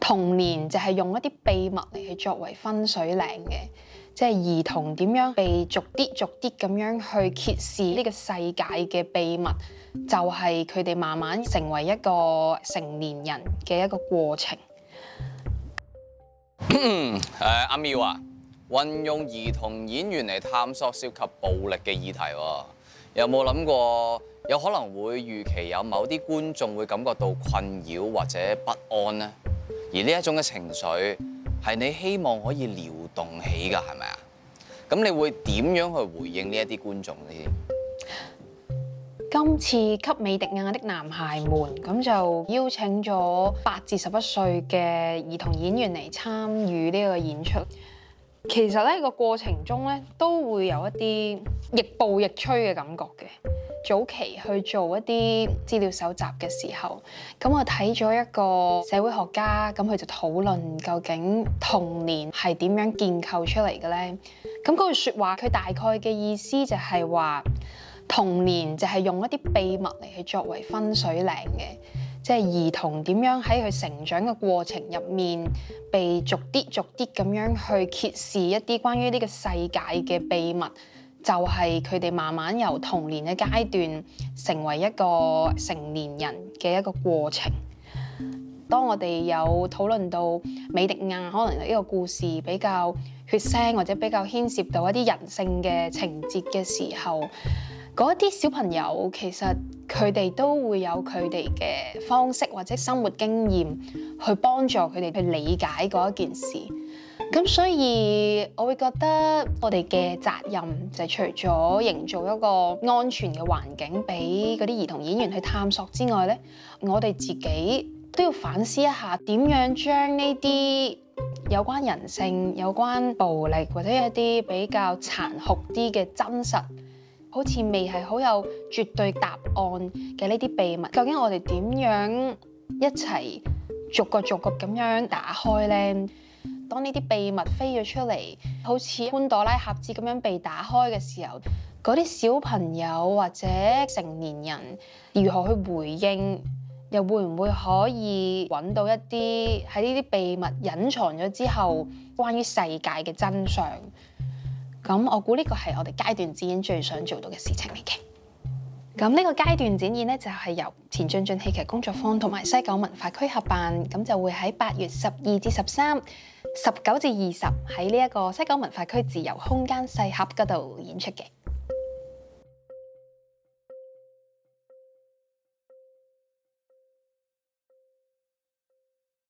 童年就係用一啲秘密嚟去作為分水嶺嘅，即係兒童點樣被逐啲逐啲咁樣去揭示呢個世界嘅秘密，就係佢哋慢慢成為一個成年人嘅一個過程。誒阿妙啊，運用兒童演員嚟探索涉及暴力嘅議題喎，有冇諗過有可能會預期有某啲觀眾會感覺到困擾或者不安呢？而呢一種嘅情緒係你希望可以撩動起㗎，係咪啊？咁你會點樣去回應呢一啲觀眾呢？今次給美迪亞的男孩們咁就邀請咗八至十一歲嘅兒童演員嚟參與呢個演出。其實呢個過程中咧都會有一啲亦步亦趨嘅感覺嘅。早期去做一啲資料搜集嘅時候，咁我睇咗一個社會學家，咁佢就討論究竟童年係點樣建構出嚟嘅咧？咁嗰句説話，佢大概嘅意思就係話。童年就係用一啲秘密嚟去作為分水嶺嘅，即係兒童點樣喺佢成長嘅過程入面，被逐啲逐啲咁樣去揭示一啲關於呢個世界嘅秘密，就係佢哋慢慢由童年嘅階段成為一個成年人嘅一個過程。當我哋有討論到美迪亞可能呢個故事比較血腥或者比較牽涉到一啲人性嘅情節嘅時候，嗰啲小朋友其實佢哋都會有佢哋嘅方式或者生活經驗去幫助佢哋去理解嗰一件事。咁所以我会觉得我哋嘅责任就係除咗营造一个安全嘅环境俾嗰啲儿童演员去探索之外咧，我哋自己都要反思一下点样将呢啲有關人性、有關暴力或者一啲比較殘酷啲嘅真實。好似未係好有絕對答案嘅呢啲秘密，究竟我哋點樣一齊逐個逐個咁樣打開呢？當呢啲秘密飛咗出嚟，好似潘朵拉盒子咁樣被打開嘅時候，嗰啲小朋友或者成年人如何去回應，又會唔會可以揾到一啲喺呢啲秘密隱藏咗之後，關於世界嘅真相？咁我估呢個係我哋階段展演最想做到嘅事情嚟嘅。咁呢個階段展演呢，就係由前進進戲劇工作坊同埋西九文化區合辦，咁就會喺八月十二至十三、十九至二十喺呢一个西九文化区自由空间细盒嗰度演出嘅。